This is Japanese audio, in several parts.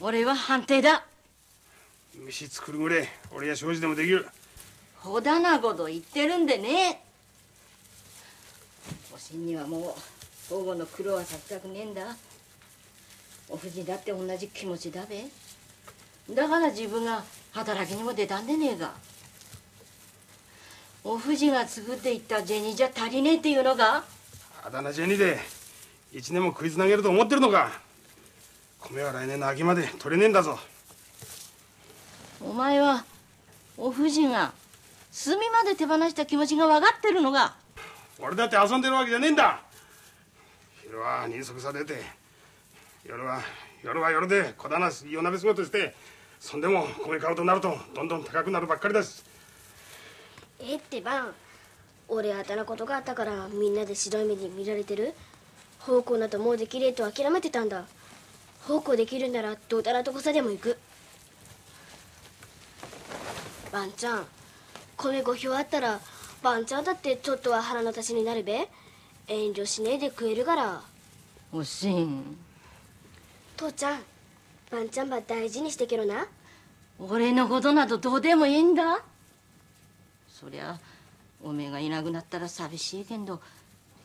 俺は反対だ。飯作るぐらい俺や庄司でもできる。ほだなこと言ってるんでね。おしんにはもう午後の苦労はさせたくねえんだ。おふじだって同じ気持ちだべ。だから自分が働きにも出たんでねえが。おふじが作っていった銭じゃ足りねえっていうのかあだ名銭で一年も食いつなげると思ってるのか米は来年の秋まで取れねえんだぞ。お前はおふじが炭まで手放した気持ちが分かってるのが。俺だって遊んでるわけじゃねえんだ。昼は人足さ出て夜は夜は夜で小棚夜鍋仕事してそんでも米買うとなるとどんどん高くなるばっかりだし。えってばん俺あたなことがあったからみんなで白い目に見られてる？奉公などもうできれえと諦めてたんだ奉公できるならどうたらとこさでも行く。ばんちゃん米5票あったらばんちゃんだってちょっとは腹の足しになるべ。遠慮しねえで食えるから。おしん。父ちゃんばんちゃんば大事にしてけろな。俺のことなどどうでもいいんだ。そりゃおめえがいなくなったら寂しいけんど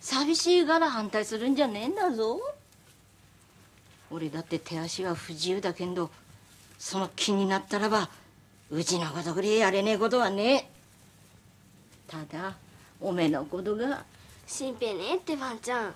寂しいから反対するんじゃねえんだぞ俺だって手足は不自由だけんどその気になったらばうちのことぐらいやれねえことはねえ。ただおめえのことが心配ねえってばんちゃん。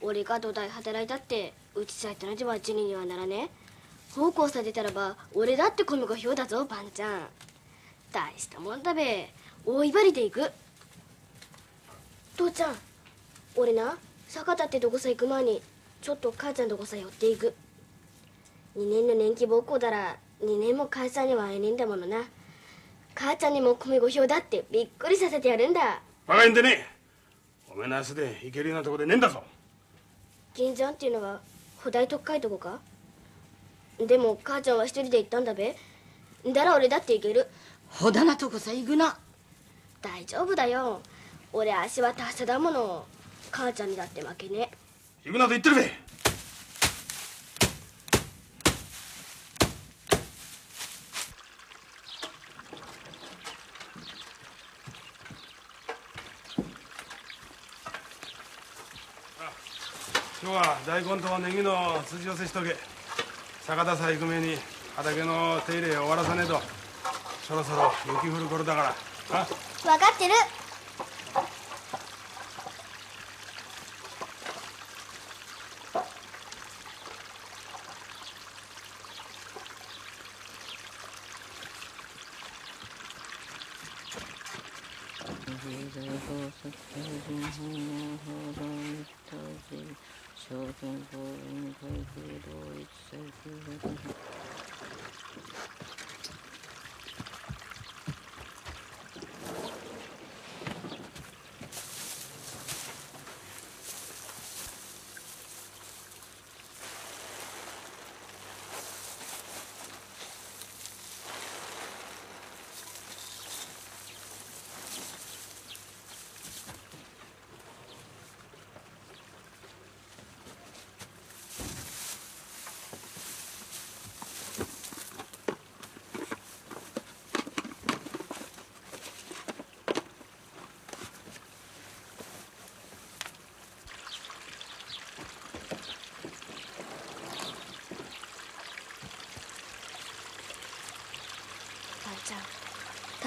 俺が土台働いたってうちさいと同じはジュニにはならねえ。奉公されたらば俺だって米5票だぞばんちゃん。大したもんだべ。大威張りで行く。父ちゃん俺な坂田ってどこさ行く前にちょっと母ちゃんとこさ寄っていく。2年の年季奉公だら2年も母ちゃんには会えねえんだものな。母ちゃんにも米5票だってびっくりさせてやるんだ。バカ言んでね。えおめえの足で行けるようなとこでねえんだぞ。銀山っていうのは古代特会とこか？でも母ちゃんは一人で行ったんだべ。だら俺だって行ける。ほだなとこさ行くな。大丈夫だよ。俺足は達者だもの。母ちゃんにだって負けね行くなと言ってるべ。今日は大根とネギの筋寄せしとけ。坂田さ行く前に畑の手入れ終わらさねえと。そろそろ雪降る頃だから。あ？分かってる Shoot and pull and break it all, it's safe.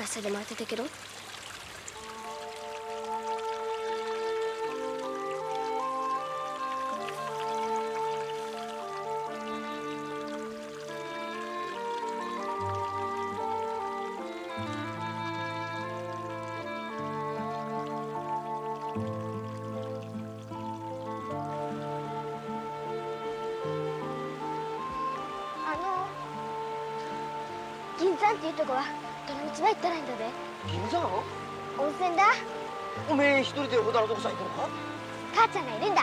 達者で待っててけろ銀山っていうとこは？どの道は行ったらいいんだべ銀山温泉だ。おめえ一人でほだらどこさ行くのか？母ちゃんがいるんだ。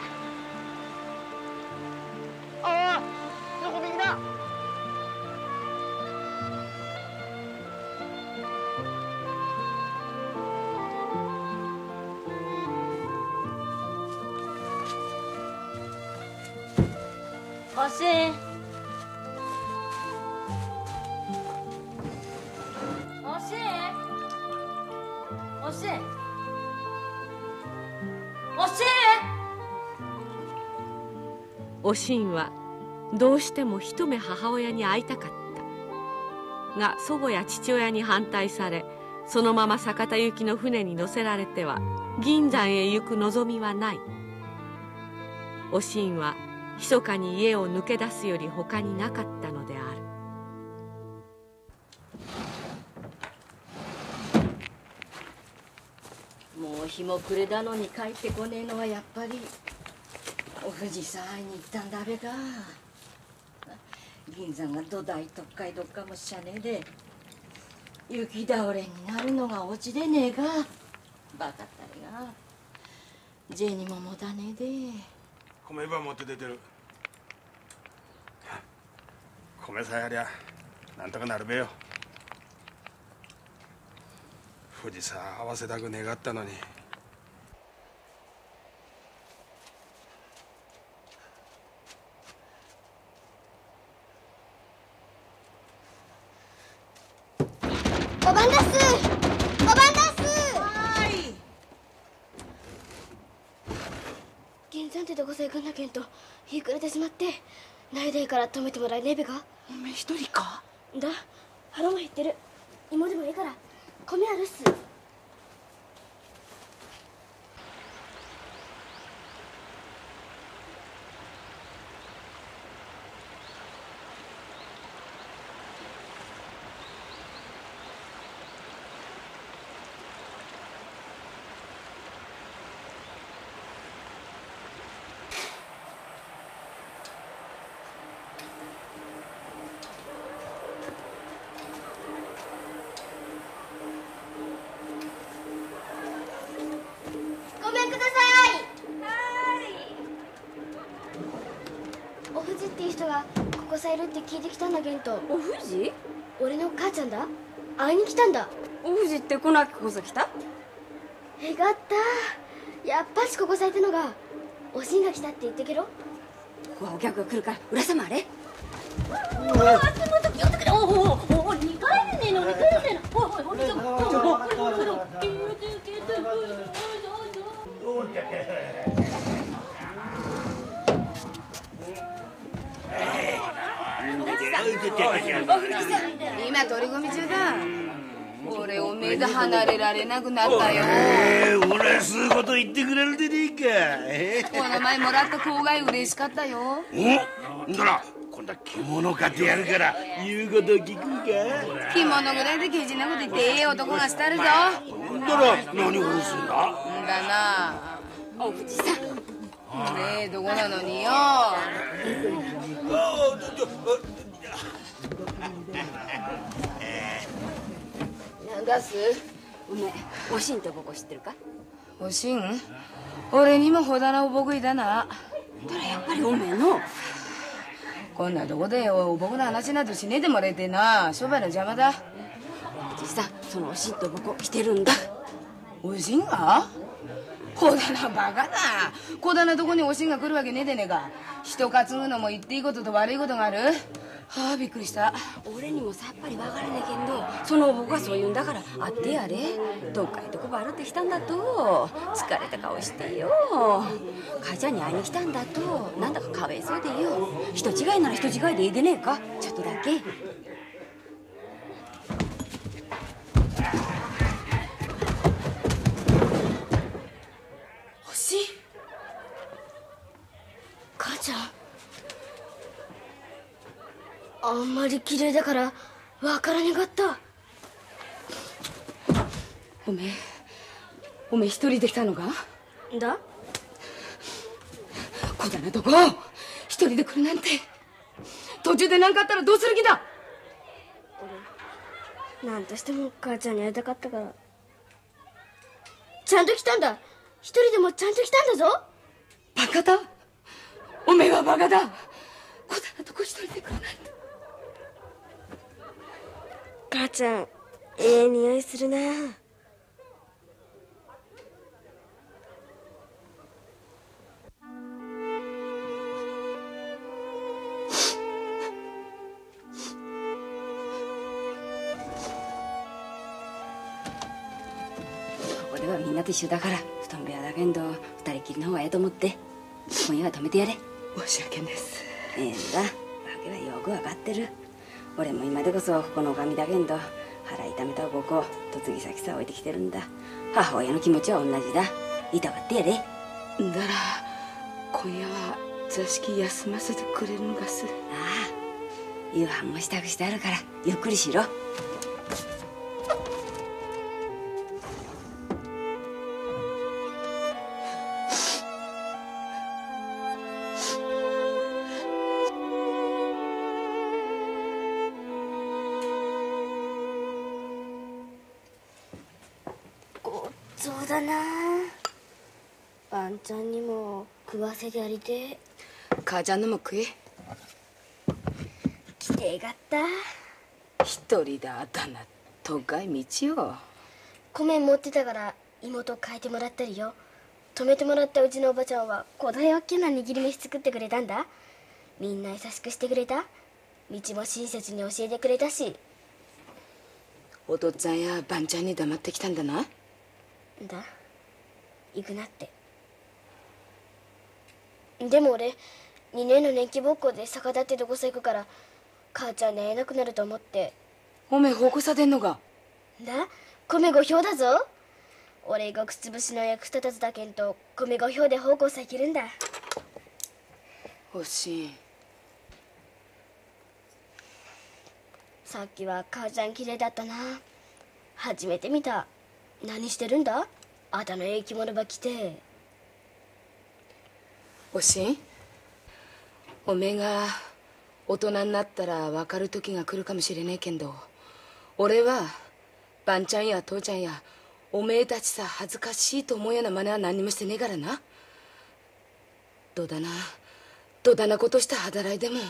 ああそこ右なおしんおしおしんはどうしても一目母親に会いたかった。が祖母や父親に反対されそのまま酒田行きの船に乗せられては銀山へ行く望みはない。おしんは密かに家を抜け出すより他になかったの。もう日も暮れだのに帰ってこねえのはやっぱりお藤さん会いに行ったんだべか。銀山が土台特会どっかもしゃねえで雪倒れになるのがオチでねえか。バカったれが。銭も持たねえで。米ば持って出てる。米さえありゃなんとかなるべよ。富士さ合わせたく願ったのに。おばんだっす！おばんだっす！はい。銀山ってどこさ行くんだけんと日暮れてしまってないでいから止めてもらえねえべか？おめえ一人か？だ。腹も減ってる。芋でもいいから米あるっすいるって聞いてきたんだけんとおふじ俺の母ちゃんだ。会いに来たんだ。おふじってこなきこそ来た？えがった。やっぱしここさいたのがおしんが来たって言ってけろ。ここはお客が来るから浦様あれ。おおおお二回でねえの二回でねえの。おいおいおいちょおいおいおいおい今取り込み中だ。俺おめえで離れられなくなったよ。えー、俺はすうこと言ってくれるでねえか。えこの前もらった後輩嬉しかったよ。ー、おんだら今度は着物買ってやるから。言うこと聞くか？着物ぐらいでケチなこと言ってええ男がしたるぞ。んだら何をすんだ？んだな。おふじさん。ねえどこなのによなんだすおめえおしんってここ知ってるか？おしん？俺にもほだなおぼくいだな。だらやっぱりおめえの。こんなとこでお僕の話などしねえでもらえてな。商売の邪魔だ。実はそのおしんとここ来てるんだ。おしんが？こだなバカだ。こだなとこにおしんが来るわけねえでねえか。人担ぐのも言っていいことと悪いことがあるはあびっくりした。俺にもさっぱりわからねえけどその僕がそう言うんだからあってやれ。どっかへどこば歩ってきたんだと。疲れた顔してよ。母ちゃんに会いに来たんだと。なんだかかわいそうでよ。人違いなら人違いでいいでねえか。ちょっとだけ。んまり綺麗だからわからねかった。おめえおめえ一人で来たのか？だ？こだなとこ？一人で来るなんて。途中で何かあったらどうする気だ？なんとしても母ちゃんに会いたかったから。ちゃんと来たんだ。一人でもちゃんと来たんだぞ。バカだ。おめえはバカだ。こだなとこ？一人で来るなんて母ちゃんええ匂いするな。俺はみんなと一緒だから布団部屋だけんど二人きりの方がええと思って。今夜は泊めてやれ。申し訳です。ええんだ。わけはよくわかってる俺も今でこそここの女将だけんど腹痛めたここ嫁ぎ先さ置いてきてるんだ。母親の気持ちは同じだ。いたわってやれ。んだら今夜は座敷休ませてくれるのがす。ああ夕飯も支度してあるからゆっくりしろごっつおだな。ばんちゃんにも食わせてやりて。え母ちゃんのも食え。来てえがった。一人であたな都会道よ米持ってたから妹変えてもらったりよ。泊めてもらったうちのおばちゃんはこだわっけな握り飯作ってくれたんだ。みんな優しくしてくれた。道も親切に教えてくれたし。お父っつぁんやばんちゃんに黙ってきたんだなだ。行くなって。でも俺2年の年季ぼっこで逆立ってどこさ行くから母ちゃんに会えなくなると思って。おめえ方向さでんのがだ？米5票だぞ。俺がくつぶしの役立たずだけんと米5票で奉公さいけるんだ。おしんさっきは母ちゃん綺麗だったな。初めて見た何してるんだ？あたのええ着物ば着て。おしん？おめえが大人になったら分かる時が来るかもしれねえけど。俺はばんちゃんや父ちゃんやおめえたちさ恥ずかしいと思うような真似は何にもしてねえからな。どだな？どだなことして働いても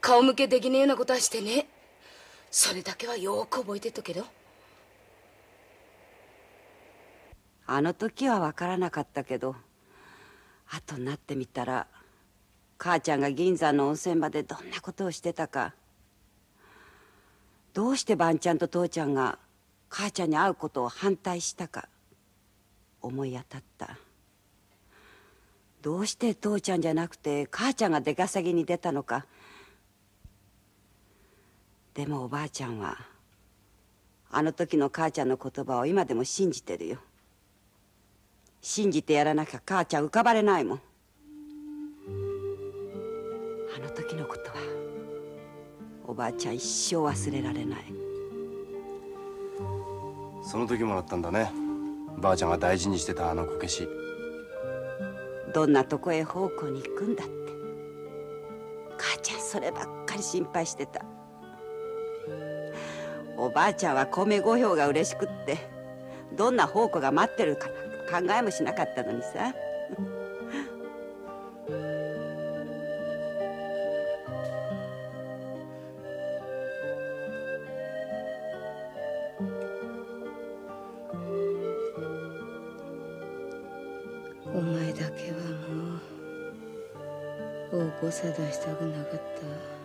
顔向けできねえようなことはしてねえ。それだけはよく覚えてっとけど。あの時は分からなかったけど後になってみたら母ちゃんが銀山の温泉場でどんなことをしてたかどうして番ちゃんと父ちゃんが母ちゃんに会うことを反対したか思い当たった。どうして父ちゃんじゃなくて母ちゃんが出稼ぎに出たのか。でもおばあちゃんはあの時の母ちゃんの言葉を今でも信じてるよ。信じてやらなきゃ母ちゃん浮かばれないもん。あの時のことはおばあちゃん一生忘れられない。その時もらったんだね。ばあちゃんが大事にしてたあのこけし。どんなとこへ奉公に行くんだって。母ちゃんそればっかり心配してた。おばあちゃんは米五票が嬉しくってどんな奉公が待ってるか考えもしなかったのにさ。お前だけはもう大こさ出したくなかった。